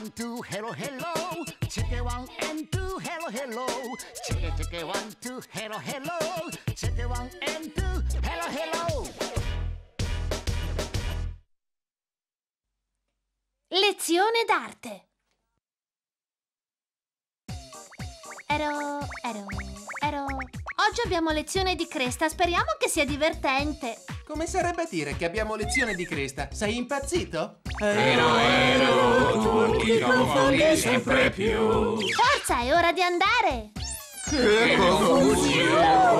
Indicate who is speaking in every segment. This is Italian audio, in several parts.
Speaker 1: one, two, hello, hello. Check it one and two, hello, hello. Check it, check it one, two, hello, hello. Check it one and two, hello, hello.
Speaker 2: Lezione d'arte. Ero, ero, ero. Oggi abbiamo lezione di cresta, speriamo che sia divertente.
Speaker 3: Come sarebbe a dire che abbiamo lezione di cresta? Sei impazzito?
Speaker 4: Ero, ero, tu ti confondi sempre più.
Speaker 2: Forza, è ora di andare.
Speaker 4: Che confusione!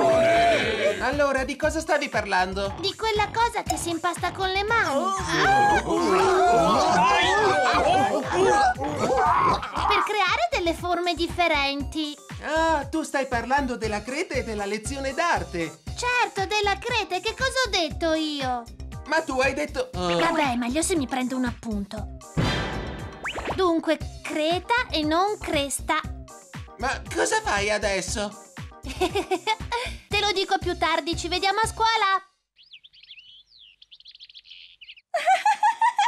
Speaker 3: Allora, di cosa stavi parlando?
Speaker 2: Di quella cosa che si impasta con le mani. Per creare delle forme differenti.
Speaker 3: Ah, tu stai parlando della creta e della lezione d'arte.
Speaker 2: Certo, della crete, che cosa ho detto io?
Speaker 3: Ma tu hai detto... Oh.
Speaker 2: Vabbè, meglio se mi prendo un appunto. Dunque, creta e non cresta.
Speaker 3: Ma cosa fai adesso?
Speaker 2: Te lo dico più tardi, ci vediamo a scuola.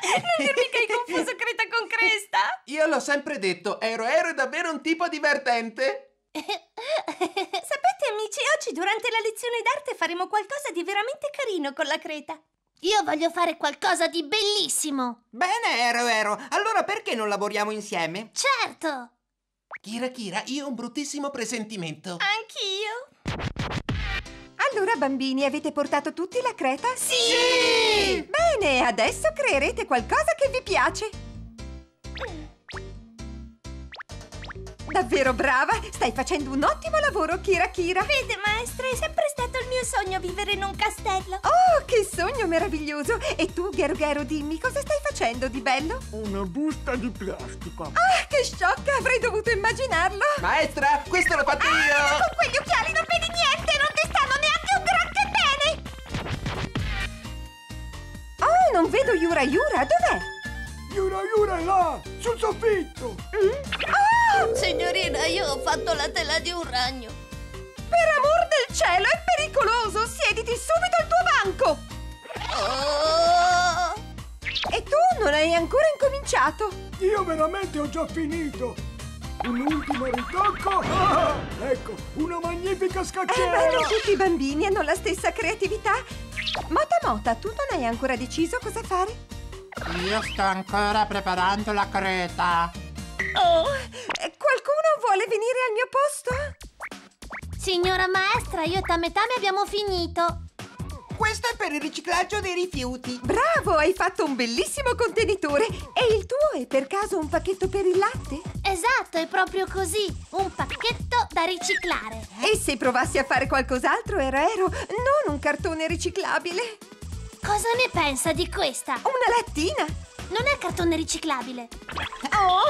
Speaker 5: Non dirmi che hai confuso creta con cresta?
Speaker 3: Io l'ho sempre detto, Ero Ero è davvero un tipo divertente.
Speaker 5: Sapete amici, oggi durante la lezione d'arte faremo qualcosa di veramente carino con la creta.
Speaker 2: Io voglio fare qualcosa di bellissimo.
Speaker 6: Bene, Ero Ero. Allora perché non lavoriamo insieme?
Speaker 2: Certo.
Speaker 3: Kira Kira, io ho un bruttissimo presentimento.
Speaker 5: Anch'io.
Speaker 7: Allora, bambini, avete portato tutti la creta?
Speaker 5: Sì!
Speaker 7: Bene, adesso creerete qualcosa che vi piace. Davvero brava! Stai facendo un ottimo lavoro, Kira Kira.
Speaker 5: Vede, maestra, è sempre stato il mio sogno vivere in un castello.
Speaker 7: Oh, che sogno meraviglioso! E tu, Gero Gero, dimmi, cosa stai facendo di bello?
Speaker 1: Una busta di plastica.
Speaker 7: Ah, che sciocca! Avrei dovuto immaginarlo!
Speaker 3: Maestra, questo l'ho fatto
Speaker 5: Ah,
Speaker 3: io!
Speaker 5: con quegli occhiali non vedi niente, non ti stanno neanche un granché bene.
Speaker 7: Oh, non vedo Yura Yura, dov'è?
Speaker 1: Yura Yura è là, sul soffitto.
Speaker 5: Signorina, io ho fatto la tela di un ragno.
Speaker 7: Per amor del cielo, è pericoloso! Siediti subito al tuo banco!
Speaker 5: Oh!
Speaker 7: E tu non hai ancora incominciato!
Speaker 1: Io veramente ho già finito. Un ultimo ritocco. Ah, ecco, una magnifica
Speaker 7: Eh, ma
Speaker 1: scacchiera.
Speaker 7: non tutti i bambini hanno la stessa creatività! Mota Mota, tu non hai ancora deciso cosa fare?
Speaker 8: Io sto ancora preparando la creta.
Speaker 7: Oh, eh, vuole venire al mio posto?
Speaker 2: Signora maestra, io e Tame Tame abbiamo finito.
Speaker 6: Questo è per il riciclaggio dei rifiuti.
Speaker 7: Bravo, hai fatto un bellissimo contenitore! E il tuo è per caso un pacchetto per il latte?
Speaker 2: Esatto, è proprio così. Un pacchetto da riciclare.
Speaker 7: E se provassi a fare qualcos'altro era ero, non un cartone riciclabile!
Speaker 2: Cosa ne pensa di questa?
Speaker 7: Una lattina!
Speaker 2: Non è cartone riciclabile.
Speaker 7: Oh,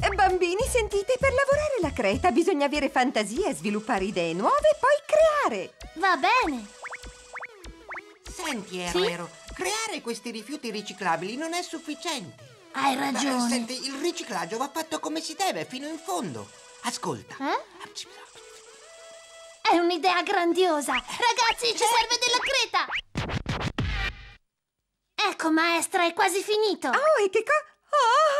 Speaker 7: eh, bambini, sentite, per lavorare la creta bisogna avere fantasia, sviluppare idee nuove e poi creare!
Speaker 2: Va bene.
Speaker 6: Senti, Ero
Speaker 2: Sì?
Speaker 6: Ero, creare questi rifiuti riciclabili non è sufficiente.
Speaker 2: Hai ragione.
Speaker 6: Senti, il riciclaggio va fatto come si deve, fino in fondo. Ascolta.
Speaker 2: Eh? È un'idea grandiosa. Ragazzi, ci serve della creta. Ecco, maestra, è quasi finito.
Speaker 7: Oh, e che co... Oh!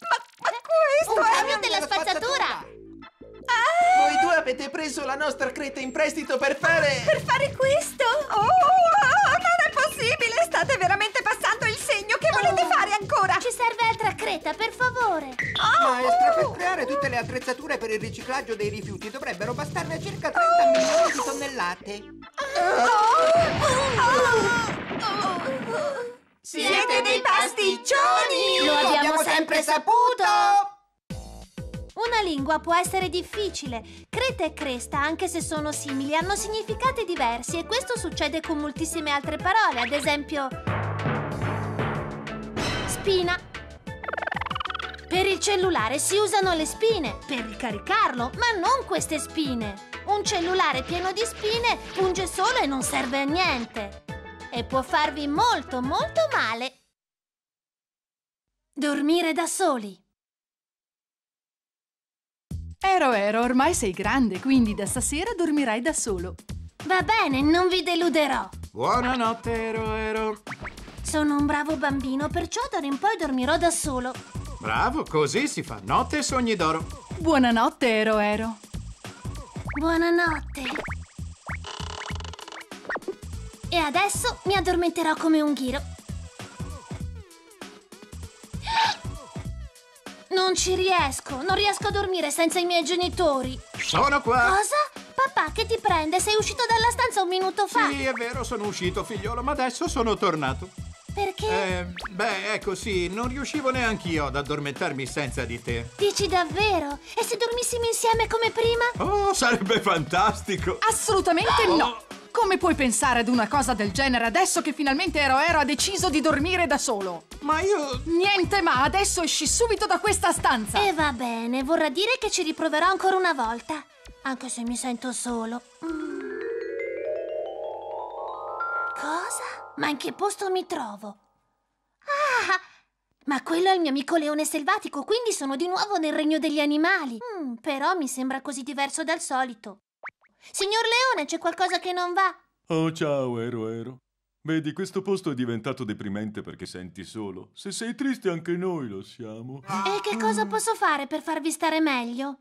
Speaker 7: Ma, ma questo
Speaker 2: Un
Speaker 7: è...
Speaker 2: camion della spazzatura.
Speaker 3: Voi due avete preso la nostra creta in prestito per fare...
Speaker 5: Per fare questo?
Speaker 7: Oh, oh, non è possibile! State veramente passando il segno! Che volete
Speaker 2: Oh.
Speaker 7: fare ancora?
Speaker 2: Ci serve altra creta, per favore.
Speaker 6: Maestra, per creare tutte le attrezzature per il riciclaggio dei rifiuti dovrebbero bastarne circa 30 milioni di tonnellate.
Speaker 5: Siete dei pasticcioni!
Speaker 2: Lo abbiamo sempre
Speaker 6: saputo!
Speaker 2: Una lingua può essere difficile. Creta e cresta, anche se sono simili, hanno significati diversi e questo succede con moltissime altre parole, ad esempio spina. Per il cellulare si usano le spine per ricaricarlo, ma non queste spine. Un cellulare pieno di spine punge solo e non serve a niente. E può farvi molto molto male. Dormire da soli.
Speaker 9: Ero Ero, ormai sei grande, quindi da stasera dormirai da solo.
Speaker 2: Va bene, non vi deluderò.
Speaker 4: Buonanotte, Ero Ero.
Speaker 2: Sono un bravo bambino, perciò d'ora in poi dormirò da solo.
Speaker 10: Bravo, così si fa notte e sogni d'oro.
Speaker 9: Buonanotte, Ero Ero.
Speaker 2: Buonanotte. E adesso mi addormenterò come un ghiro. Non ci riesco, non riesco a dormire senza i miei genitori.
Speaker 10: Sono qua.
Speaker 2: Cosa? Papà, che ti prende? Sei uscito dalla stanza un minuto fa.
Speaker 10: Sì, è vero, sono uscito, figliolo, ma adesso sono tornato.
Speaker 2: Perché?
Speaker 10: Eh, beh, ecco sì, non riuscivo neanch'io ad addormentarmi senza di te.
Speaker 2: Dici davvero? E se dormissimo insieme come prima?
Speaker 10: Oh, sarebbe fantastico.
Speaker 9: Assolutamente no! Come puoi pensare ad una cosa del genere adesso che finalmente Ero Ero ha deciso di dormire da solo?
Speaker 10: Ma io...
Speaker 9: Niente ma, adesso esci subito da questa stanza!
Speaker 2: E va bene, vorrà dire che ci riproverò ancora una volta. Anche se mi sento solo. Mm. Cosa? Ma in che posto mi trovo? Ah! Ma quello è il mio amico leone selvatico, quindi sono di nuovo nel regno degli animali. Mm, però mi sembra così diverso dal solito. Signor Leone, c'è qualcosa che non va?
Speaker 11: Oh, ciao, Ero Ero. Vedi, questo posto è diventato deprimente perché senti solo. Se sei triste anche noi lo siamo.
Speaker 2: E che cosa posso fare per farvi stare meglio?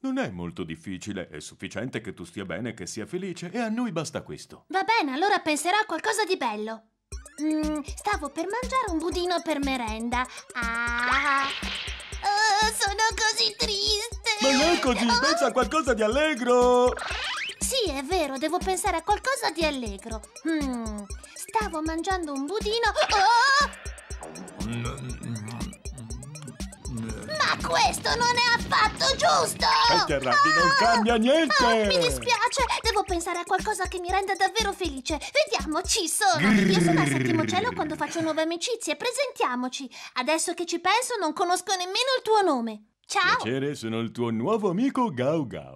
Speaker 11: Non è molto difficile, è sufficiente che tu stia bene che sia felice e a noi basta questo.
Speaker 2: Va bene, allora penserò a qualcosa di bello. Mm, stavo per mangiare un budino per merenda. Ah, oh, sono così triste.
Speaker 11: Ma non così, pensa a qualcosa di allegro!
Speaker 2: Sì, è vero, devo pensare a qualcosa di allegro. Mm, stavo mangiando un budino. Oh! Ma questo non è affatto giusto!
Speaker 11: E te arrabbi, non cambia niente!
Speaker 2: Ah, mi dispiace, devo pensare a qualcosa che mi renda davvero felice. Vediamo, ci sono! Io sono al settimo cielo quando faccio nuove amicizie. Presentiamoci. Adesso che ci penso, non conosco nemmeno il tuo nome. Ciao!
Speaker 11: Piacere, sono il tuo nuovo amico Gao Gao.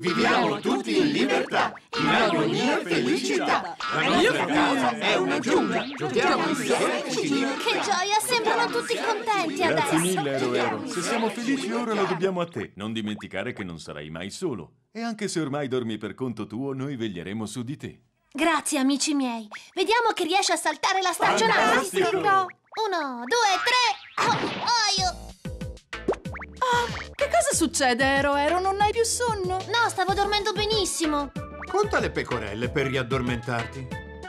Speaker 4: Viviamo tutti in libertà, in armonia e felicità. La nostra casa è una giungla. Giochiamo insieme e ci
Speaker 2: Che gioia, sembrano tutti contenti
Speaker 11: Grazie
Speaker 2: adesso.
Speaker 11: mille, Ero Ero. Se siamo felici ora lo dobbiamo a te. Non dimenticare che non sarai mai solo. E anche se ormai dormi per conto tuo, noi veglieremo su di te.
Speaker 2: Grazie, amici miei. Vediamo che riesce a saltare la stagionata.
Speaker 11: Fantastico!
Speaker 2: Uno, due, tre. Oh, aio.
Speaker 9: Che cosa succede, Ero Ero? Non hai più sonno?
Speaker 2: No, stavo dormendo benissimo.
Speaker 10: Conta le pecorelle per riaddormentarti.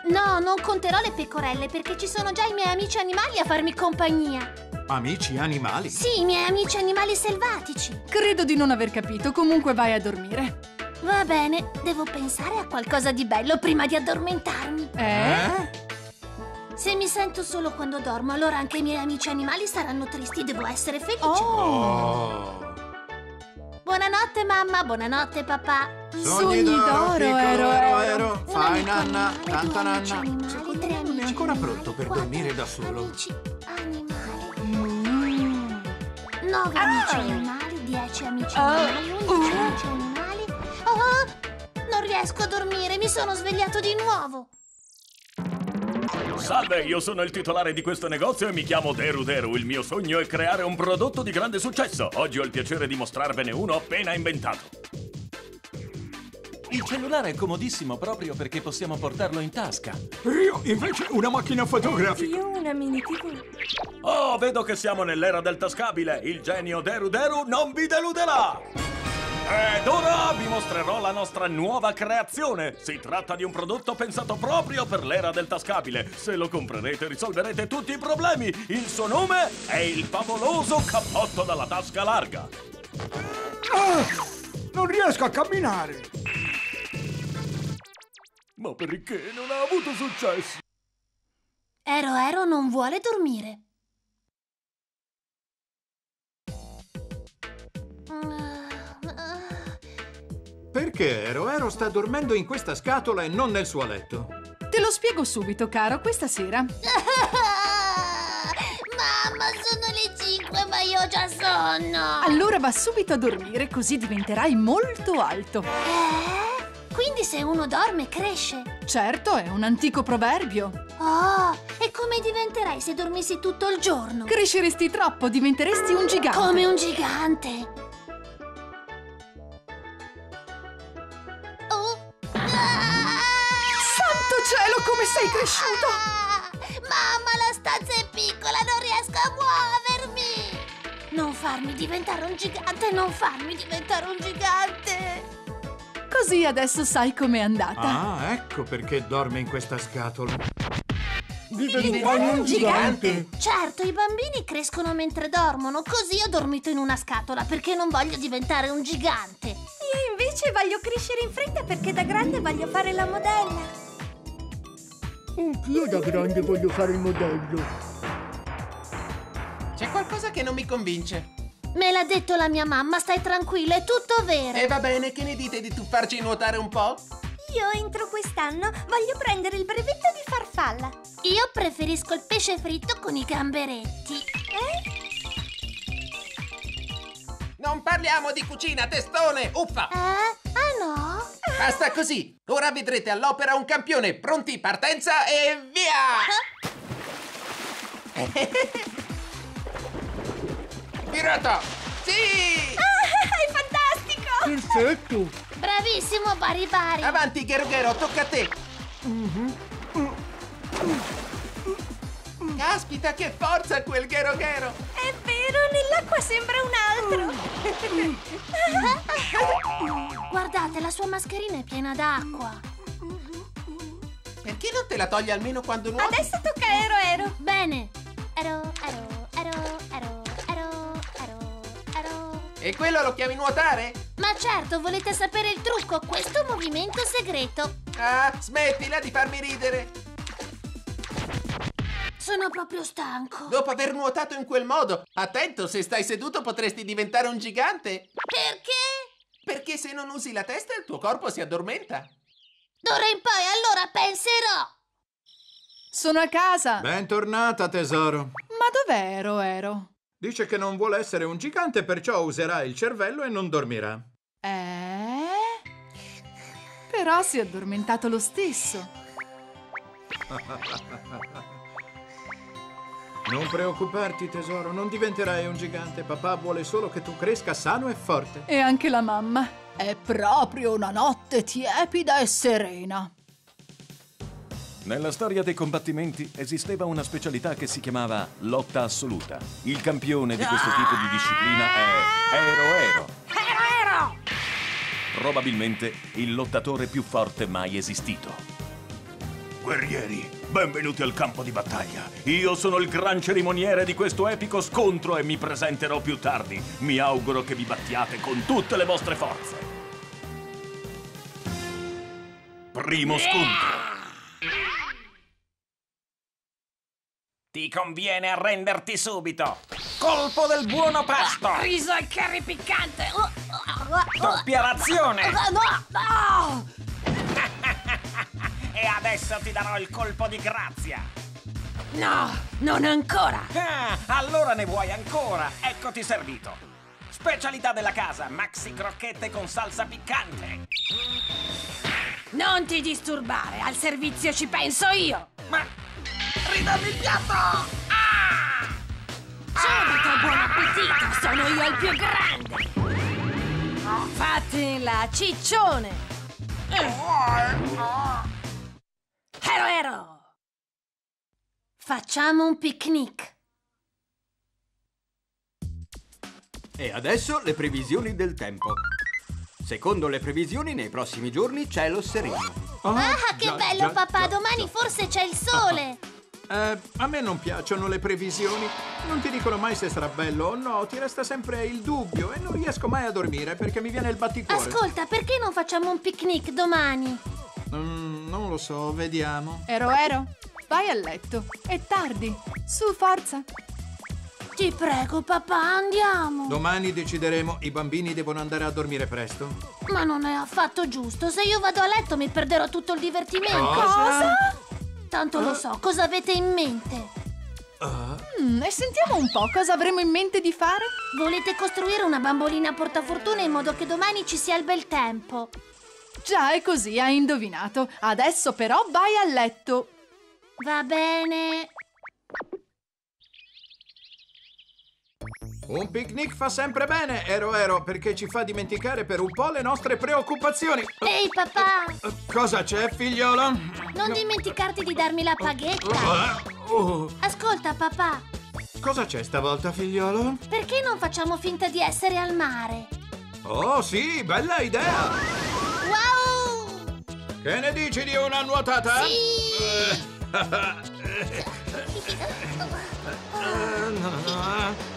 Speaker 2: No, non conterò le pecorelle perché ci sono già i miei amici animali a farmi compagnia.
Speaker 10: Amici animali.
Speaker 2: Sì, i miei amici animali selvatici.
Speaker 9: Credo di non aver capito. Comunque vai a dormire.
Speaker 2: Va bene, devo pensare a qualcosa di bello prima di addormentarmi.
Speaker 9: Eh?
Speaker 2: Se mi sento solo quando dormo, allora anche i miei amici animali saranno tristi. Devo essere felice.
Speaker 10: Oh.
Speaker 2: Buonanotte, mamma. Buonanotte, papà.
Speaker 9: Sogni d'oro,
Speaker 10: piccolo
Speaker 9: Ero
Speaker 10: ero,
Speaker 9: Ero.
Speaker 10: Fai nanna, tanta nanna. Secondo me non è ancora pronto per dormire da solo.
Speaker 2: Amici animali. Nove amici animali, dieci amici animali, undici amici animali. Oh, non riesco a dormire, mi sono svegliato di nuovo.
Speaker 12: Salve, io sono il titolare di questo negozio e mi chiamo Deru Deru. Il mio sogno è creare un prodotto di grande successo. Oggi ho il piacere di mostrarvene uno appena inventato.
Speaker 13: Il cellulare è comodissimo proprio perché possiamo portarlo in tasca.
Speaker 10: Io invece una macchina fotografica.
Speaker 5: Io una mini TV.
Speaker 12: Oh, vedo che siamo nell'era del tascabile. Il genio Deru Deru non vi deluderà. Ed ora vi mostrerò la nostra nuova creazione. Si tratta di un prodotto pensato proprio per l'era del tascabile. Se lo comprerete risolverete tutti i problemi. Il suo nome è il favoloso cappotto dalla tasca larga.
Speaker 14: Non riesco a camminare.
Speaker 12: Ma perché non ha avuto successo?
Speaker 2: Ero Ero non vuole dormire.
Speaker 10: Perché Ero Ero sta dormendo in questa scatola e non nel suo letto?
Speaker 9: Te lo spiego subito, caro, questa sera.
Speaker 2: Mamma, sono le 5, ma io ho già sonno.
Speaker 9: Allora va subito a dormire, così diventerai molto alto.
Speaker 2: Eh? Quindi se uno dorme cresce.
Speaker 9: Certo, è un antico proverbio.
Speaker 2: Oh, e come diventerai se dormissi tutto il giorno?
Speaker 9: Cresceresti troppo, diventeresti un gigante.
Speaker 2: Come un gigante.
Speaker 9: Sei cresciuto!
Speaker 2: Ah, Mamma, la stanza è piccola, non riesco farmi diventare un gigante, non farmi diventare un gigante.
Speaker 9: Così adesso sai com'è andata.
Speaker 10: Ah, ecco perché dorme in questa scatola.
Speaker 2: Diventare un gigante? Certo, i bambini crescono mentre dormono, così ho dormito in una scatola perché non voglio diventare un gigante.
Speaker 5: Io invece voglio crescere in fretta perché da grande voglio fare la modella.
Speaker 14: Anch'io da grande voglio fare il modello.
Speaker 3: C'è qualcosa che non mi convince.
Speaker 2: Me l'ha detto la mia mamma, stai tranquilla, è tutto vero.
Speaker 3: E va bene, che ne dite di tuffarci nuotare un po'?
Speaker 5: Io entro quest'anno voglio prendere il brevetto di farfalla.
Speaker 2: Io preferisco il pesce fritto con i gamberetti.
Speaker 5: Eh?
Speaker 3: Non parliamo di cucina, testone! Uffa!
Speaker 2: Eh?
Speaker 3: Basta così! Ora vedrete all'opera un campione. Pronti, partenza e via! Pirata! Sì!
Speaker 5: Ah, è fantastico!
Speaker 14: Perfetto!
Speaker 2: Bravissimo Bari Bari!
Speaker 3: Avanti, Ghero Ghero, tocca a te! Caspita, che forza quel Ghero Ghero!
Speaker 5: È vero, nell'acqua sembra un altro.
Speaker 2: La sua mascherina è piena d'acqua.
Speaker 3: Perché non te la togli almeno quando nuoti?
Speaker 5: Adesso tocca a Ero Ero.
Speaker 2: Bene. Ero, ero, ero, ero, ero, ero, ero.
Speaker 3: E quello lo chiami nuotare?
Speaker 2: Ma certo, volete sapere il trucco? Questo movimento segreto.
Speaker 3: Ah, smettila di farmi ridere!
Speaker 2: Sono proprio stanco.
Speaker 3: Dopo aver nuotato in quel modo, attento, se stai seduto potresti diventare un gigante.
Speaker 2: Perché?
Speaker 3: Perché se non usi la testa il tuo corpo si addormenta.
Speaker 2: D'ora in poi allora penserò.
Speaker 9: Sono a casa.
Speaker 10: Bentornata, tesoro.
Speaker 9: Ma dov'è Ero Ero?
Speaker 10: Dice che non vuole essere un gigante, perciò userà il cervello e non dormirà.
Speaker 9: Eh? Però si è addormentato lo stesso.
Speaker 10: Non preoccuparti, tesoro, non diventerai un gigante. Papà vuole solo che tu cresca sano e forte.
Speaker 9: E anche la mamma. È proprio una notte tiepida e serena.
Speaker 11: Nella storia dei combattimenti esisteva una specialità che si chiamava lotta assoluta. Il campione di questo tipo di disciplina è Ero Ero.
Speaker 5: Ero Ero!
Speaker 11: Probabilmente il lottatore più forte mai esistito. Guerrieri, benvenuti al campo di battaglia. Io sono il gran cerimoniere di questo epico scontro e mi presenterò più tardi. Mi auguro che vi battiate con tutte le vostre forze. Primo scontro.
Speaker 12: Ti conviene arrenderti subito. Colpo del buono pasto.
Speaker 5: Riso e curry piccante.
Speaker 12: Doppia razione.
Speaker 5: No, no!
Speaker 12: E adesso ti darò il colpo di grazia.
Speaker 5: No, non ancora.
Speaker 12: Ah, allora ne vuoi ancora? Eccoti servito. Specialità della casa, maxi crocchette con salsa piccante.
Speaker 5: Non ti disturbare, al servizio ci penso io.
Speaker 12: Ma ridammi il piatto! Ah!
Speaker 5: Subito, buon appetito, sono io il più grande. Fatti la ciccione. Ero
Speaker 2: Facciamo un picnic.
Speaker 6: E adesso le previsioni del tempo. Secondo le previsioni, nei prossimi giorni cielo sereno.
Speaker 2: Ah, che
Speaker 10: già,
Speaker 2: bello
Speaker 10: già,
Speaker 2: papà,
Speaker 10: già,
Speaker 2: domani forse c'è il sole.
Speaker 10: Eh, a me non piacciono le previsioni. Non ti dicono mai se sarà bello o no, ti resta sempre il dubbio e non riesco mai a dormire perché mi viene il batticuore.
Speaker 2: Ascolta, perché non facciamo un picnic domani?
Speaker 10: Mm, non lo so, vediamo.
Speaker 9: Ero Ero, vai a letto. È tardi. Su, forza.
Speaker 2: Ti prego, papà, andiamo.
Speaker 10: Domani decideremo, i bambini devono andare a dormire presto.
Speaker 2: Ma non è affatto giusto. Se io vado a letto mi perderò tutto il divertimento.
Speaker 10: Cosa?
Speaker 2: Tanto lo so, cosa avete in mente?
Speaker 9: Mm, e sentiamo un po' cosa avremo in mente di fare.
Speaker 2: Volete costruire una bambolina portafortuna in modo che domani ci sia il bel tempo.
Speaker 9: Già è così, hai indovinato. Adesso però vai a letto.
Speaker 2: Va bene.
Speaker 10: Un picnic fa sempre bene, Ero Ero, perché ci fa dimenticare per un po' le nostre preoccupazioni.
Speaker 2: Ehi, papà,
Speaker 10: Eh, Cosa c'è, figliolo?
Speaker 2: non dimenticarti di darmi la paghetta.
Speaker 10: Oh,
Speaker 2: Ascolta, papà,
Speaker 10: Cosa c'è stavolta, figliolo?
Speaker 2: Perché non facciamo finta di essere al mare?
Speaker 10: Oh, sì, bella idea!
Speaker 2: Wow!
Speaker 10: Che ne dici di una nuotata?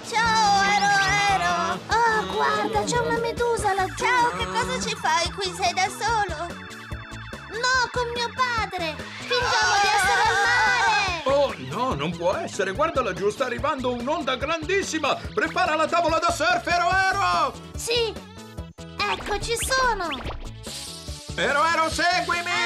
Speaker 5: Ciao, Ero Ero!
Speaker 2: Oh, guarda, c'è una medusa laggiù!
Speaker 5: Ciao, che cosa ci fai qui? Sei da solo?
Speaker 2: No, con mio padre! Fingiamo di essere al mare!
Speaker 10: Oh, no, non può essere. Guarda laggiù, sta arrivando un'onda grandissima. Prepara la tavola da surf, Ero Ero!
Speaker 2: Sì! Ecco, ci sono!
Speaker 10: Ero Ero, seguimi!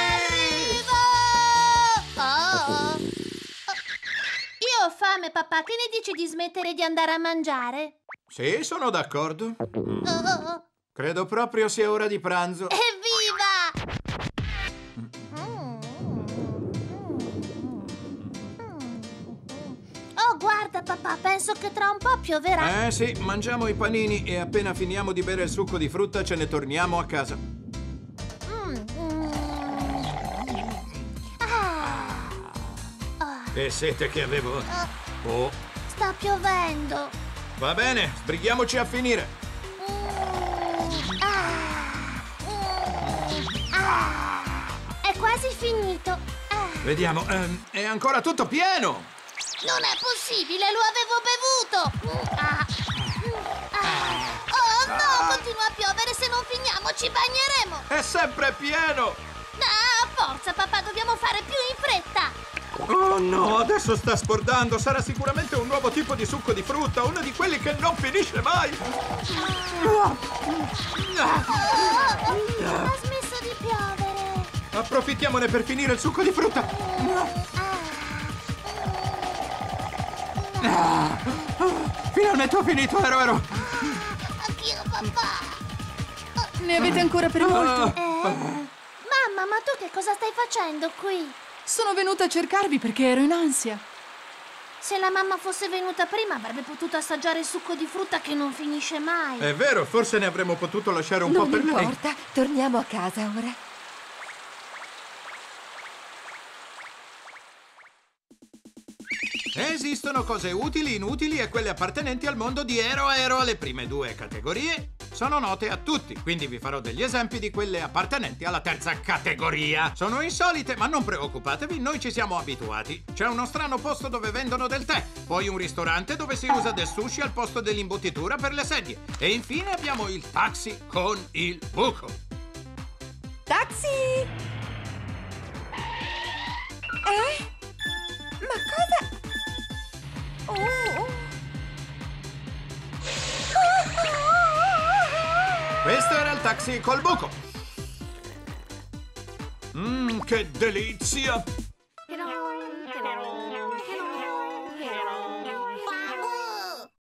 Speaker 2: Oh! Io ho fame, papà. Che ne dici di smettere di andare a mangiare?
Speaker 10: Sì, sono d'accordo.
Speaker 2: Oh,
Speaker 10: Credo proprio sia ora di pranzo.
Speaker 2: evviva! Oh, guarda, papà, penso che tra un po' pioverà.
Speaker 10: Eh sì, mangiamo i panini e appena finiamo di bere il succo di frutta ce ne torniamo a casa. Che sete che avevo. Oh,
Speaker 2: sta piovendo.
Speaker 10: va bene, sbrighiamoci a finire.
Speaker 2: Ah, è quasi finito. Ah,
Speaker 10: Vediamo, ehm, è ancora tutto pieno.
Speaker 2: non è possibile, lo avevo bevuto. Ah, ah. Oh no, continua a piovere, se non finiamo ci bagneremo.
Speaker 10: È sempre pieno.
Speaker 2: Ah, forza, papà, dobbiamo fare più in fretta.
Speaker 10: Oh no, adesso sta sbordando. Sarà sicuramente un nuovo tipo di succo di frutta, uno di quelli che non finisce mai.
Speaker 2: Ha smesso di piovere.
Speaker 10: Approfittiamone per finire il succo di frutta. Ah, Finalmente ho finito, ero ero.
Speaker 2: Anch'io, papà.
Speaker 9: Ne avete ancora per molto?
Speaker 2: Eh, mamma, ma tu che cosa stai facendo qui?
Speaker 9: Sono venuta a cercarvi perché ero in ansia.
Speaker 2: Se la mamma fosse venuta prima avrebbe potuto assaggiare il succo di frutta che non finisce mai.
Speaker 10: È vero, forse ne avremmo potuto lasciare un
Speaker 7: non
Speaker 10: po' per lei.
Speaker 7: importa, torniamo a casa ora.
Speaker 10: Esistono cose utili, inutili e quelle appartenenti al mondo di Ero Aero. Le prime due categorie sono note a tutti, quindi vi farò degli esempi di quelle appartenenti alla terza categoria. Sono insolite, ma non preoccupatevi, noi ci siamo abituati. C'è uno strano posto dove vendono del tè, poi un ristorante dove si usa del sushi al posto dell'imbottitura per le sedie e infine abbiamo il taxi con il buco.
Speaker 7: Taxi! Eh? Ma cosa?
Speaker 10: Questo era il taxi col buco. Mmm, che delizia!